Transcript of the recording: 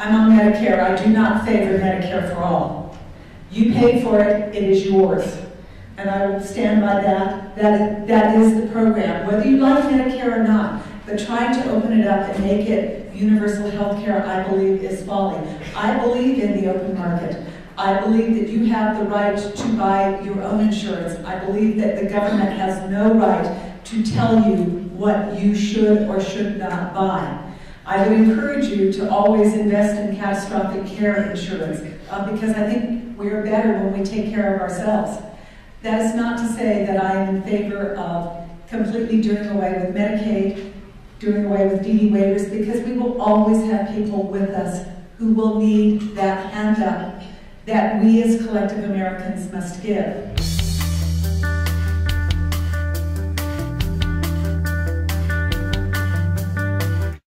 I'm on Medicare. I do not favor Medicare for all. You pay for it, it is yours. And I will stand by that. That, that is the program. Whether you like Medicare or not, but trying to open it up and make it universal health care, I believe, is folly. I believe in the open market. I believe that you have the right to buy your own insurance. I believe that the government has no right to tell you what you should or should not buy. I would encourage you to always invest in catastrophic care insurance uh, because I think we are better when we take care of ourselves. That is not to say that I am in favor of completely doing away with Medicaid, doing away with DD waivers, because we will always have people with us who will need that handout that we as collective Americans must give.